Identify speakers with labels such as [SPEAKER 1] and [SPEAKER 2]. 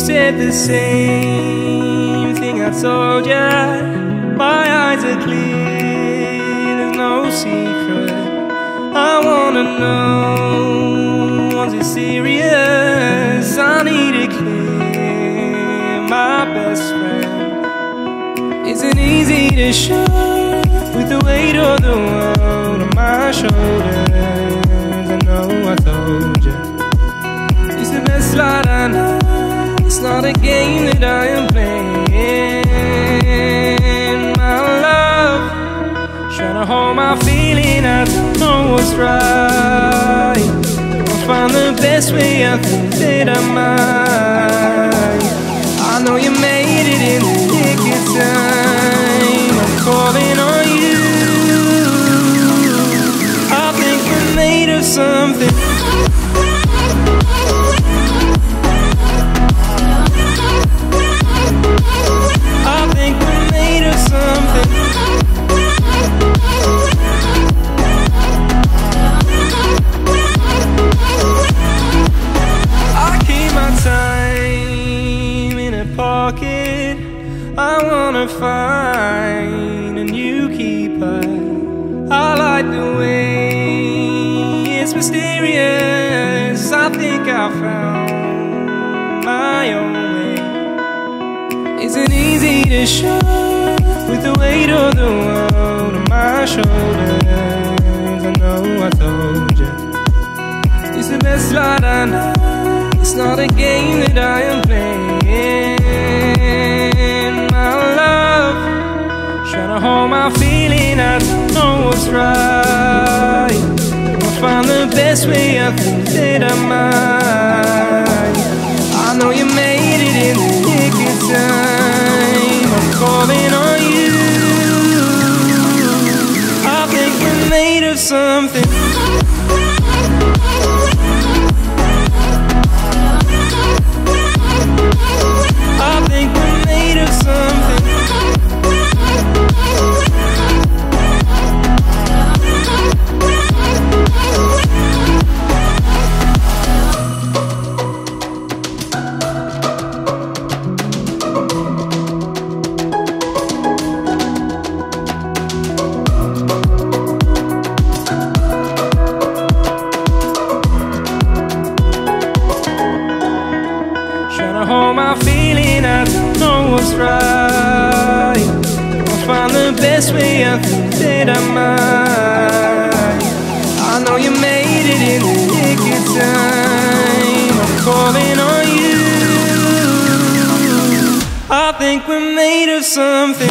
[SPEAKER 1] said the same thing I told ya. My eyes are clear, there's no secret. I wanna know, was it serious? I need it clear, my best friend. Isn't easy to show with the weight of the world on my shoulders. It's not a game that I am playing. My love, trying to hold my feeling. I don't know what's right. I'll find the best way. I think that I might. I know you made it in the nick of time. I'm calling on you. I think we're made of something. Wanna find a new keeper. I like the way it's mysterious. I think I found my own way. Isn't easy to show with the weight of the world on my shoulders. I know I told you. It's the best light I know. It's not a game that I am playing. Right. I'll find the best way. I think that I might. I know you made it in the nick of time. I'm calling on you. I think we're made of something. Right. I'll find the best way, I think that I might. I know you made it in the nick of time. I'm calling on you. I think we're made of something.